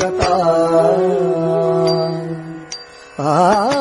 ಕಥಾ ಆ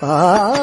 ah